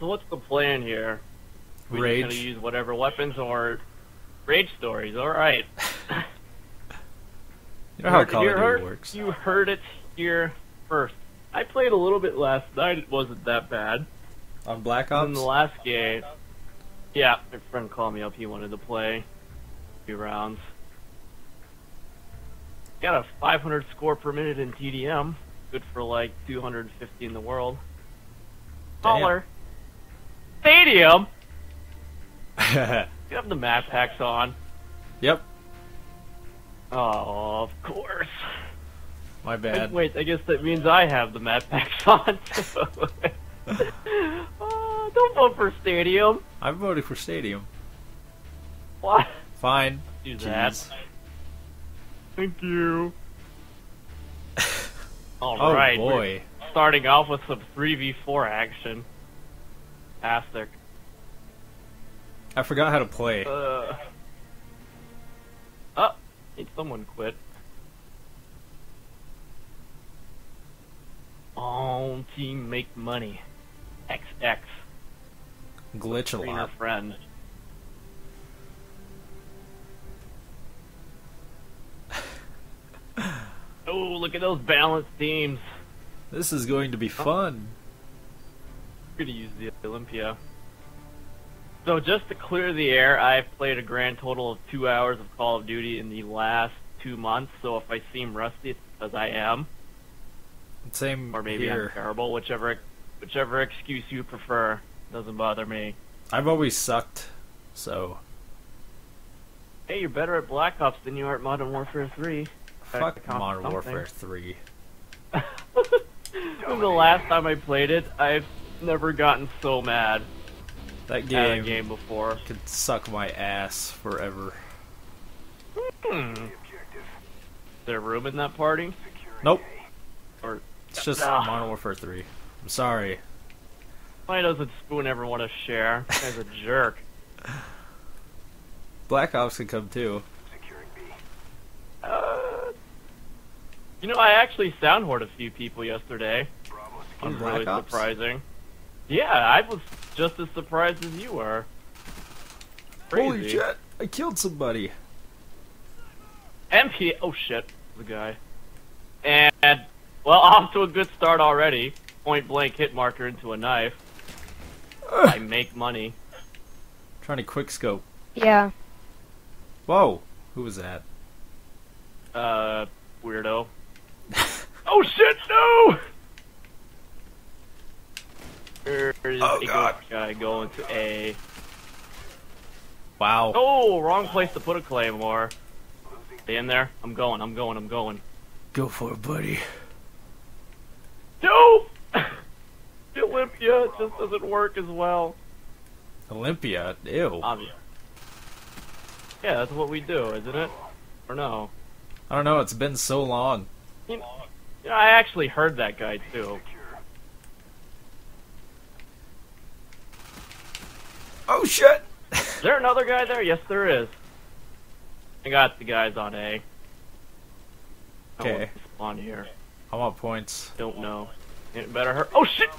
So what's the plan here? We Rage. just gonna use whatever weapons or rage stories. All right. You know how Heard- Call of Duty works. You heard it here first. I played a little bit last night. It wasn't that bad. On Black Ops. In the last game, yeah, my friend called me up. He wanted to play a few rounds. Got a 500 score per minute in TDM. Good for like 250 in the world. Damn. Stadium. yep. You have the map packs on. Yep. Oh, of course. My bad. Wait, I guess that means I have the map packs on. oh, don't vote for Stadium. I'm voting for Stadium. Why Fine. do Jeez. that? Thank you. All Oh right, we're boy. starting off with some 3v4 action. Fantastic. I forgot how to play. Uh, oh, need someone quit. All team make money. XX. Glitch a lot. friend. oh, look at those balanced teams. This is going to be fun. I'm gonna use the Olympia. So just to clear the air, I've played a grand total of two hours of Call of Duty in the last two months. So if I seem rusty, it's because I am, Same or maybe I'm terrible. Whichever, whichever excuse you prefer, doesn't bother me. I've always sucked, so Hey, you're better at Black Ops than you are at Modern Warfare 3. fuck account Modern something. Warfare 3. When the last time I played it, I've never gotten so mad That at a game game before. could suck my ass forever. Hmm. Is there room in that party? Nope. Or It's just Ah. Modern Warfare 3. I'm sorry. why doesn't Spoon ever want to share? This guy's a jerk. Black Ops could come too. Uh, you know, I actually sound soundhoard a few people yesterday. On It was Black really Ops? surprising. Yeah, I was just as surprised as you were. Crazy. Holy shit! I killed somebody. MP. Oh shit, the guy. And well, off to a good start already. Point blank hit marker into a knife. I make money. Trying to quick scope. Yeah. Whoa! Who was that? Uh, weirdo. oh shit, no! There's Oh, a God. ghost guy going to A. Wow. Oh, wrong place to put a claymore. Stay in there. I'm going. I'm going. I'm going. Go for it, buddy. No! the Olympia just doesn't work as well. Olympia. Ew. Obvious. Yeah, that's what we do, isn't it? Or no? I don't know. It's been so long. You know, I actually heard that guy too. Oh shit! Is there another guy there? Yes, there is. I got the guys on A. I want Okay. to spawn here. I want points. Don't know. It better hurt. Oh shit!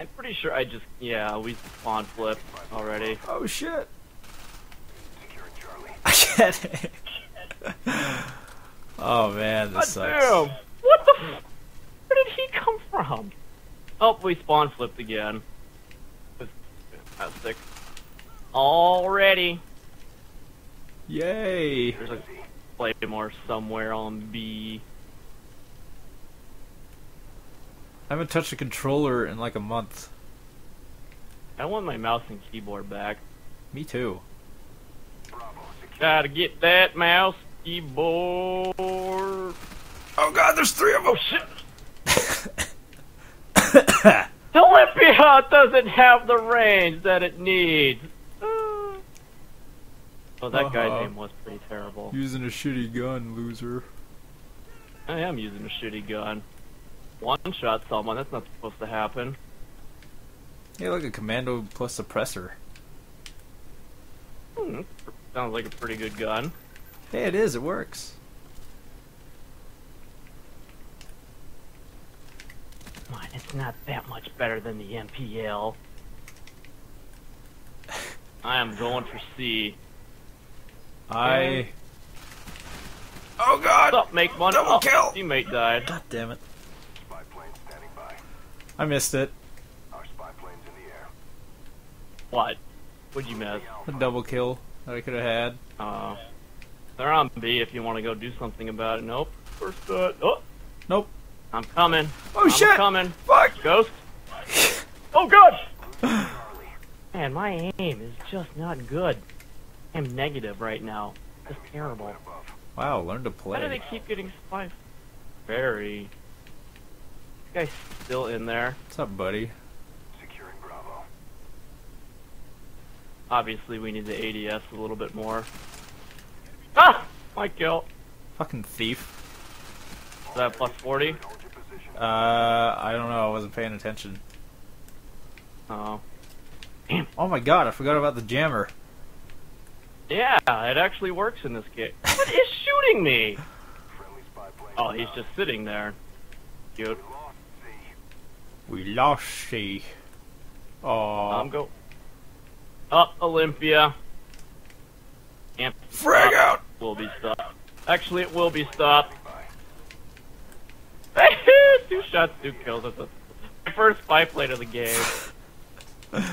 I'm pretty sure I just yeah we spawn flipped already. Oh shit! I get it. oh man, God this sucks. damn! What the? F- where did he come from? Oh, we spawn flipped again. Fantastic. Already. Yay! There's a claymore somewhere on B. I haven't touched a controller in like a month. I want my mouse and keyboard back. Me too. Gotta get that mouse keyboard. Oh god, there's three of Oh shit! The Olympia doesn't have the range that it needs. Uh. Oh, that guy's Uh-huh. name was pretty terrible. Using a shitty gun, loser. I am using a shitty gun. One shot someone, that's not supposed to happen. Hey, look, a commando plus suppressor. Hmm, sounds like a pretty good gun. Hey, it is. It works. My it's not that much better than the MPL. I am going for C. I. Oh god! What's up, make money? Double oh, kill! Teammate died. God damn it! Spy plane standing by. I missed it. Our spy plane's in the air. What? What'd you miss? A double kill that I could have had. Uh, they're on B if you want to go do something about it. Nope. First, uh, oh, Nope. I'm coming. Oh I'm shit! coming. Fuck! Ghost. Oh god! Man, my aim is just not good. I'm negative right now. It's terrible. Wow, learn to play. Why do they keep getting spies? Very. This guy's still in there. What's up, buddy? Securing Bravo. Obviously, we need the ADS a little bit more. Ah! My kill. Fucking thief. Is that plus 40? Hold your position. Uh, I don't know. I wasn't paying attention. Oh. Oh my god, I forgot about the jammer. Yeah, it actually works in this game. What is shooting me? Friendly spy plane. Oh, he's just sitting there. Cute. We lost C. Oh. I'm go. Up, Olympia. And Frag out! will be stopped. Actually, it will be stopped. Standing two shots, two kills. That's the my first spy plane of the game.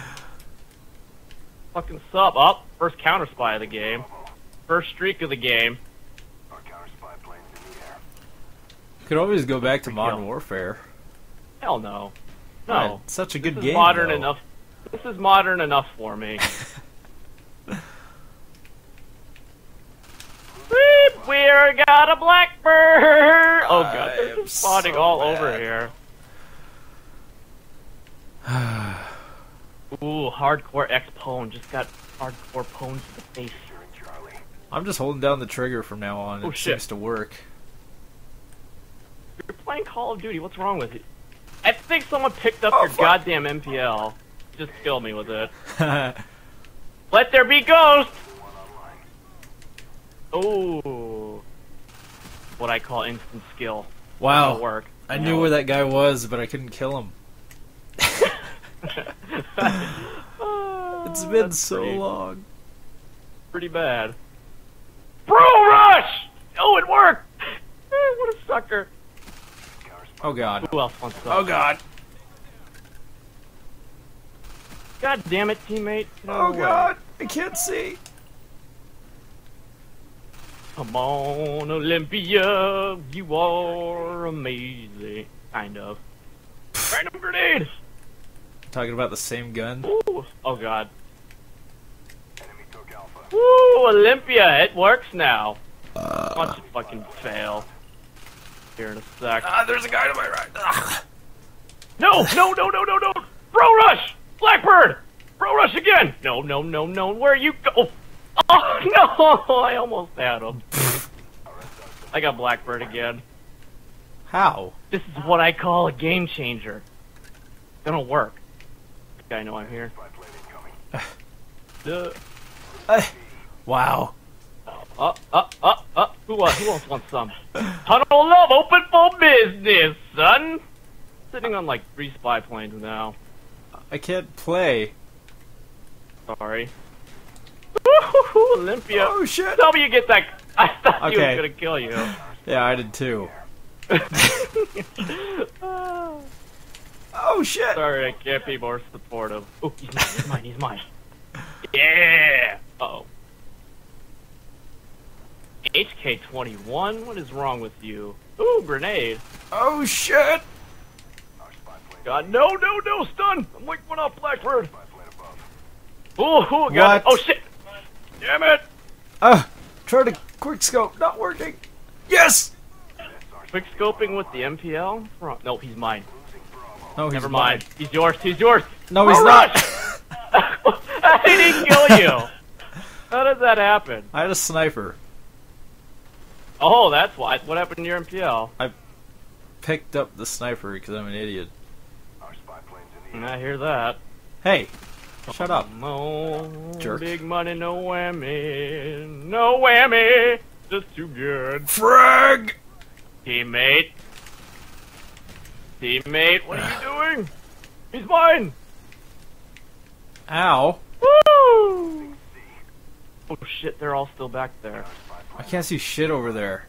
Fucking sub up. First counter spy of the game. First streak of the game. by. Our counter spy plane's in the air. Could always go back to Modern kill. Warfare. Hell no. No. God, such a good this game. modern though. enough. This is modern enough for me. We're got a blackbird. Oh god, I they're spawning so all mad. over here. Ooh, hardcore X pwn just got hardcore pwned to the face. I'm just holding down the trigger from now on. Oh, it shit. seems to work. You're playing Call of Duty. What's wrong with you? I think someone picked up Oh, your fuck. goddamn MPL. Just kill me with it. Let there be ghosts. Oh, what I call instant skill. Wow. work. I knew where that guy was, but I couldn't kill him. It's been That's so pretty, long. Pretty bad. Bro rush! Oh, it worked! what a sucker. Oh god. Who else wants that? Oh god. God damn it, teammate. Out Oh way. god. I can't see. Come on, Olympia. You are amazing. Kind of. Random grenade! Talking about the same gun. Ooh. Oh god. Enemy took Alpha. Woo, Olympia, it works now. Uh, Watch it fucking fail. Here in a sec. Ah, there's a guy to my right. Ah. No, no, no, no, no, no! Bro Rush! Blackbird! Bro Rush again! No, no, no, no, where are you go? Oh, no! I almost had him. I got Blackbird again. How? This is what I call a game changer. Gonna work. I know I'm here. Spy plane incoming. Uh, Uh, wow. up, up, up, up. Who, uh, who else wants some? Tunnel Love open for business, son! Sitting on like three spy planes now. I can't play. Sorry. Olympia. Oh shit. Tell me you get that. I thought he was gonna kill you. Yeah, I did too. Oh shit. Sorry, I can't be more supportive. Oh, he's mine, he's mine, he's mine. Yeah! Uh-oh. HK-21? What is wrong with you? Ooh, grenade. Oh shit. God, no, no, no, stun! I'm like one up, Blackbird. Spy plane above. Ooh, ooh, got it. Oh, shit! Damn it! Ah, try to quick scope, not working. Yes. That's Quick scoping with the MPL? No, he's mine. No, he's Never mine. He's yours, he's yours! No, he's All not. I didn't kill you! How did that happen? I had a sniper. Oh, that's why. What happened to your MPL? I picked up the sniper because I'm an idiot. Our spy plane's in the air. I hear that. Hey, shut up. On, Jerk. Big money, no whammy. No whammy. Just too good. Frag. Teammate. Teammate, what are you doing? He's mine! Ow! Woo! Oh shit, they're all still back there. I can't see shit over there.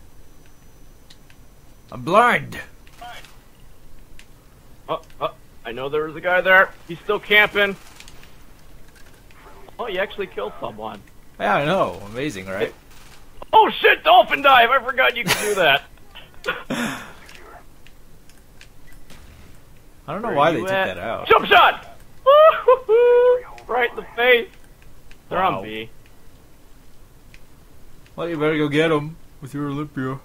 I'm blind. Oh, oh, I know there was a guy there. He's still camping. Oh, you actually killed someone. Yeah, I know. Amazing, right? Oh shit, dolphin dive! I forgot you could do that. I don't know Where why they you took that out. Jump shot! Right in the face. They're Wow. on B. Well, you better go get him with your Olympia.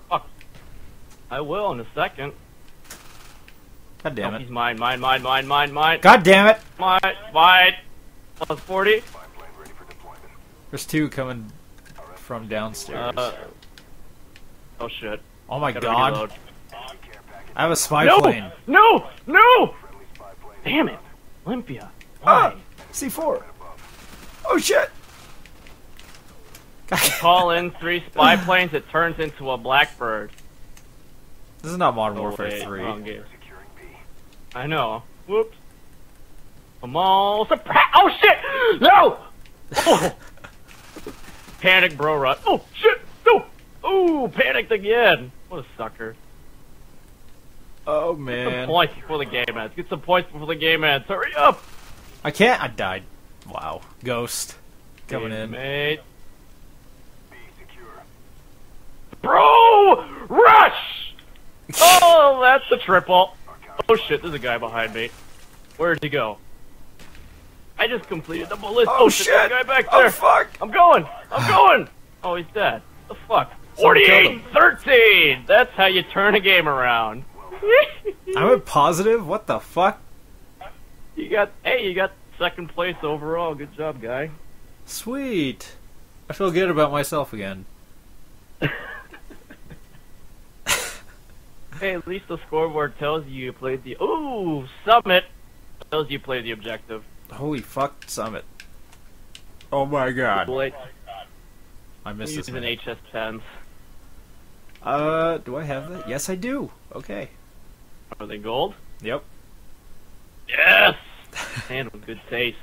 I will in a second. God damn Oh, it. he's mine, mine, mine, mine, mine, mine, God damn it! mine, mine. Plus 40. Spy plane ready for deployment. There's two coming from downstairs. Uh, oh shit. oh my Gotta god. reload. I have a spy No! plane. No! No! Damn it! Olympia. Ah! Why? C4. Oh shit! Call in three spy planes, it turns into a blackbird. This is not Modern Oh, Warfare wait, 3. wrong game. Securing know. Whoops. I'm all surprised. Oh shit! No! Oh. Panic, bro, run. Oh shit! No! Ooh, panicked again. What a sucker. Oh Get some man. points before the game ends. Get some points before the game ends. Hurry up! I can't. I died. Wow. Ghost. Coming in. Mate. Secure. Bro! Rush! Oh, that's a triple. Oh shit, there's a guy behind me. Where'd he go? I just completed the bullet. Oh, shit! There's shit! guy back Oh there. fuck! I'm going! I'm going! Oh, he's dead. The fuck? Someone 48, 13. That's how you turn a game around. I'm a positive? What the fuck? you got, hey, you got second place overall. Good job, guy. Sweet. I feel good about myself again. Hey, at least the scoreboard tells you you played the. Ooh, summit! Tells you played the objective. Holy fuck, Summit. Oh my god. Blake, I missed this using man. HS10s. Uh, do I have that? Yes, I do. Okay. Are they gold? Yep. Yes! and with good taste.